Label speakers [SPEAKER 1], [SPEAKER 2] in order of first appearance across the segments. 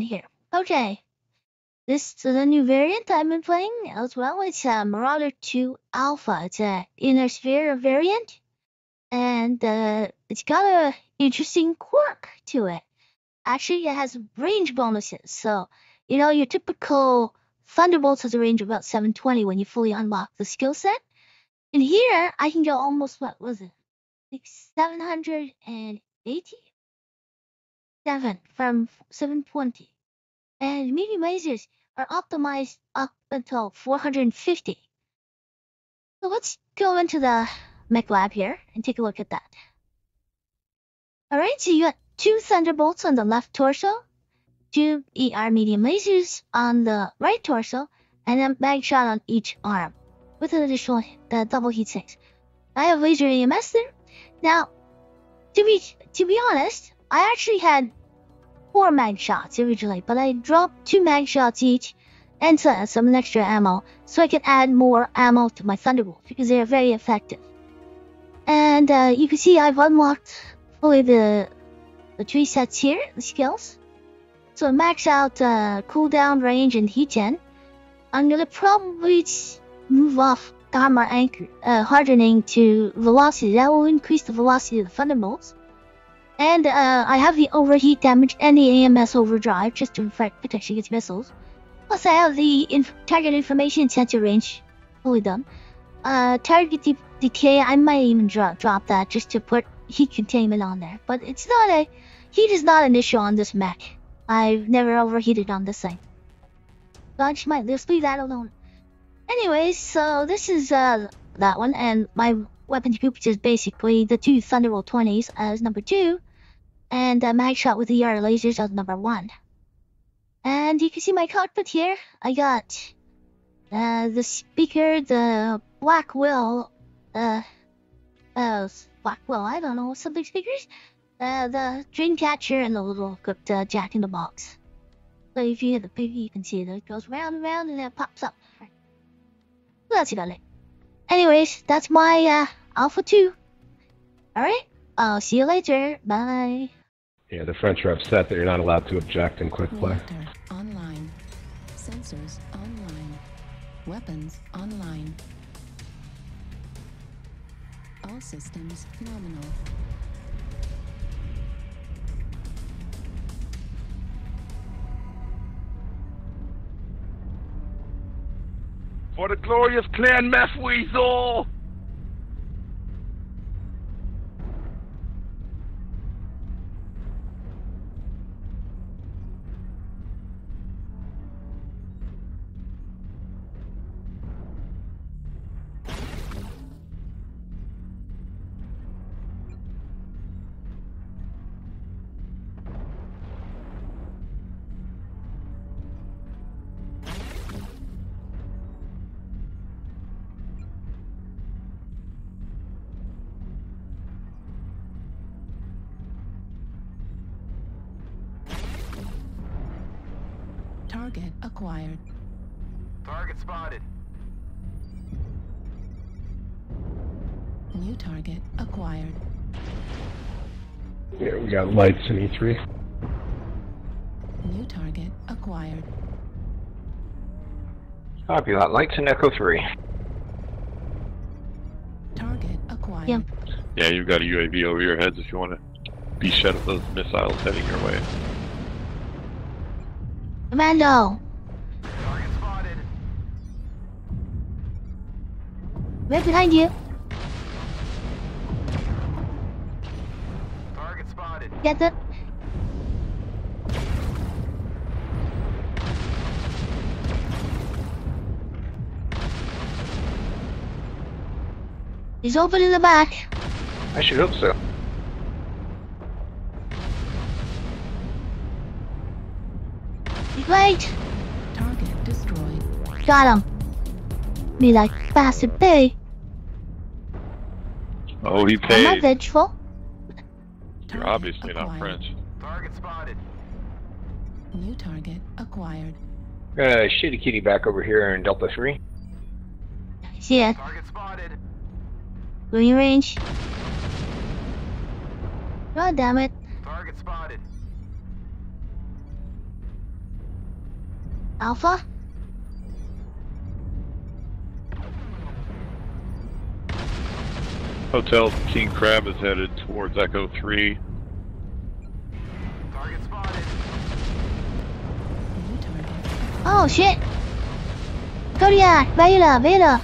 [SPEAKER 1] here. Okay. This is a new variant I've been playing as well. It's a Marauder 2 Alpha. It's an Inner Sphere variant. And uh, it's got a interesting quirk to it. Actually, it has range bonuses. So, you know, your typical Thunderbolts has a range of about 720 when you fully unlock the skill set. And here, I can go almost, what was it? Like 780? 7 from 720. And medium lasers are optimized up until 450. So let's go into the mech lab here and take a look at that. Alright, so you got two Thunderbolts on the left torso, two ER medium lasers on the right torso, and a mag shot on each arm, with an additional uh, double heat sinks. I have laser AMS there. Now, to be to be honest, I actually had four mag shots originally, but I dropped two mag shots each and some extra ammo so I can add more ammo to my Thunderbolt because they are very effective. And uh, you can see I've unlocked fully the the three sets here, the skills. So max out uh, cooldown range and heat gen. I'm gonna probably move off gamma anchor uh, hardening to velocity. That will increase the velocity of the thunderbolts. And uh, I have the overheat damage and the AMS overdrive just to affect protection against missiles. Plus I have the inf target information sensor range fully done. Uh, target de decay, I might even drop drop that just to put heat containment on there. But it's not a heat is not an issue on this mech. I've never overheated on this thing. I just might just leave that alone. Anyways, so this is uh that one, and my weapon group is basically the two Thunderbolt 20s as number two, and mag shot with lasers as number one. And you can see my cockpit here. I got uh, the speaker, the Black Will, uh, uh, Black Will, I don't know, something speakers, uh, the dream catcher, and the little uh, jack in the box. So if you hit the baby, you can see that it goes round and round and then it pops up. So that's about it. Anyways, that's my uh, Alpha 2. Alright, I'll see you later. Bye.
[SPEAKER 2] Yeah, the French are upset that you're not allowed to object in quick play.
[SPEAKER 3] Reactor online. Sensors online. Weapons online. All systems nominal.
[SPEAKER 4] For the glorious clan Meth
[SPEAKER 3] Target acquired.
[SPEAKER 4] Target spotted.
[SPEAKER 3] New target acquired.
[SPEAKER 2] Yeah, we got lights in E E3.
[SPEAKER 3] New target acquired.
[SPEAKER 5] Copy that. Lights in Echo 3.
[SPEAKER 3] Target acquired.
[SPEAKER 1] Yeah.
[SPEAKER 6] Yeah, you've got a UAV over your heads if you want to be shut of those missiles heading your way.
[SPEAKER 1] Commando,
[SPEAKER 4] Target spotted.
[SPEAKER 1] right behind you.
[SPEAKER 4] Target spotted.
[SPEAKER 1] Get the. He's open in the back.
[SPEAKER 5] I should hope so.
[SPEAKER 1] He's right.
[SPEAKER 3] Target destroyed.
[SPEAKER 1] Got him. Me like bastard pay.
[SPEAKER 6] Oh, he
[SPEAKER 1] I'm I
[SPEAKER 6] paid.
[SPEAKER 1] vengeful.
[SPEAKER 6] You're
[SPEAKER 3] Target
[SPEAKER 6] obviously not. French.
[SPEAKER 4] Target spotted.
[SPEAKER 3] New target acquired.
[SPEAKER 5] Uh, shitty kitty back over here in Delta 3.
[SPEAKER 1] See it.
[SPEAKER 4] Target spotted.
[SPEAKER 1] Green range. God damn it.
[SPEAKER 4] Target spotted.
[SPEAKER 1] Alpha?
[SPEAKER 6] Hotel King Crab is headed towards Echo 3.
[SPEAKER 4] Target spotted.
[SPEAKER 3] New target.
[SPEAKER 1] Oh shit! Kodiak, uh, Vela,
[SPEAKER 6] Vela.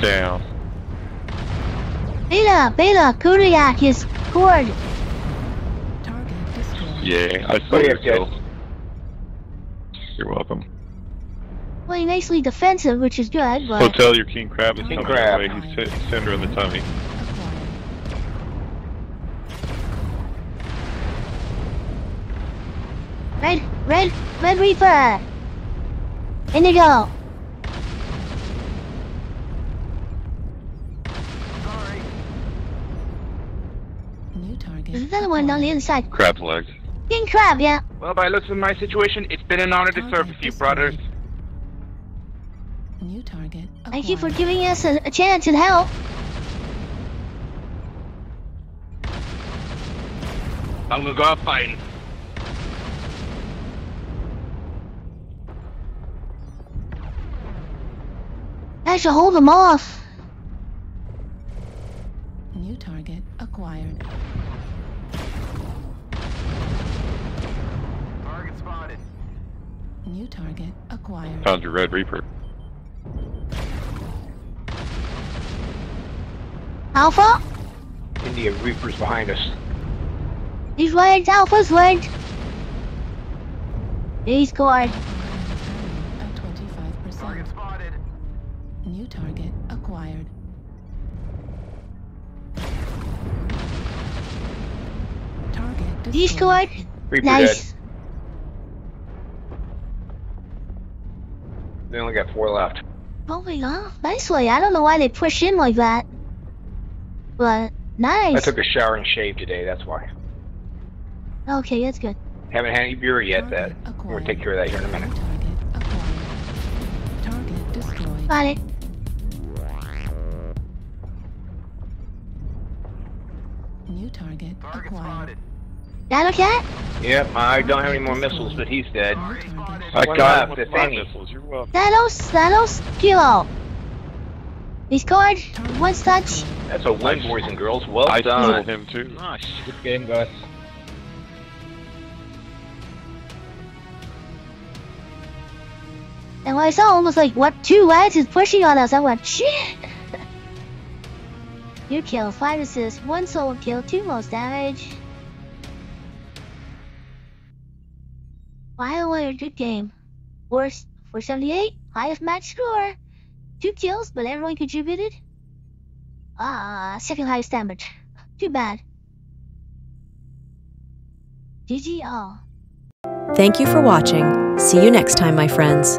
[SPEAKER 6] Down.
[SPEAKER 1] Vela, Vela, Kodiak is scored.
[SPEAKER 3] Target destroyed.
[SPEAKER 6] Yeah, I saw your oh,
[SPEAKER 5] yeah,
[SPEAKER 6] kill. You're welcome.
[SPEAKER 1] Playing nicely defensive, which is good, but
[SPEAKER 6] Hotel, your King Crab is
[SPEAKER 5] King
[SPEAKER 6] coming
[SPEAKER 5] Crab.
[SPEAKER 6] your way. He's hit Cinder in the tummy.
[SPEAKER 3] Acquired.
[SPEAKER 1] red, red, red reaper. Indigo.
[SPEAKER 4] Sorry.
[SPEAKER 3] New target.
[SPEAKER 1] There's another one on the
[SPEAKER 3] acquired.
[SPEAKER 1] other side.
[SPEAKER 6] Crab's legs.
[SPEAKER 1] King crab, yeah.
[SPEAKER 4] Well, by looks of my situation, it's been an honor to ah, serve with you, brothers.
[SPEAKER 3] New target acquired.
[SPEAKER 1] Thank you for giving us a, a chance and help.
[SPEAKER 4] I'm gonna go out fighting.
[SPEAKER 1] I should hold them off.
[SPEAKER 3] New target acquired. New target acquired.
[SPEAKER 6] Found your Red Reaper.
[SPEAKER 1] Alpha?
[SPEAKER 5] India Reapers behind us.
[SPEAKER 1] He's right, Alpha's right. He scored.
[SPEAKER 3] At 25%.
[SPEAKER 4] Target spotted.
[SPEAKER 3] New target acquired. Target destroyed.
[SPEAKER 1] He scored.
[SPEAKER 5] Reaper
[SPEAKER 1] Nice.
[SPEAKER 5] dead. They only got four left.
[SPEAKER 1] Oh Moving on. Nicely. I don't know why they push in like that. But nice.
[SPEAKER 5] I took a shower and shaved today, that's why.
[SPEAKER 1] Okay, that's good.
[SPEAKER 5] Haven't had any beer yet, that.
[SPEAKER 3] We'll
[SPEAKER 5] take care of that here in a minute.
[SPEAKER 3] Target. Target destroyed.
[SPEAKER 1] Got it.
[SPEAKER 3] New target
[SPEAKER 4] Target
[SPEAKER 3] acquired.
[SPEAKER 4] spotted.
[SPEAKER 1] That okay?
[SPEAKER 5] Yep, I don't have any more missiles, but he's dead.
[SPEAKER 3] New
[SPEAKER 4] Target
[SPEAKER 3] target
[SPEAKER 4] spotted.
[SPEAKER 6] I
[SPEAKER 5] One
[SPEAKER 6] got
[SPEAKER 5] left,
[SPEAKER 6] it
[SPEAKER 5] if
[SPEAKER 6] with my
[SPEAKER 5] any.
[SPEAKER 6] missiles. You're welcome.
[SPEAKER 1] Thanos, Thanos, Kilo. He scored.
[SPEAKER 3] Target
[SPEAKER 1] One touch.
[SPEAKER 5] That's a win, boys and girls. Well
[SPEAKER 6] I
[SPEAKER 5] done.
[SPEAKER 6] stole him too.
[SPEAKER 2] Nice. Good game, guys.
[SPEAKER 1] And when I saw almost like what two lads is pushing on us, I went shit. Your kill, five assists, one solo kill, two most damage. Bioware, good game. Worst, 478, highest match score. Two kills, but everyone contributed. Ah, second highest damage. Too bad. GG all.
[SPEAKER 7] Thank you for watching. See you next time, my friends.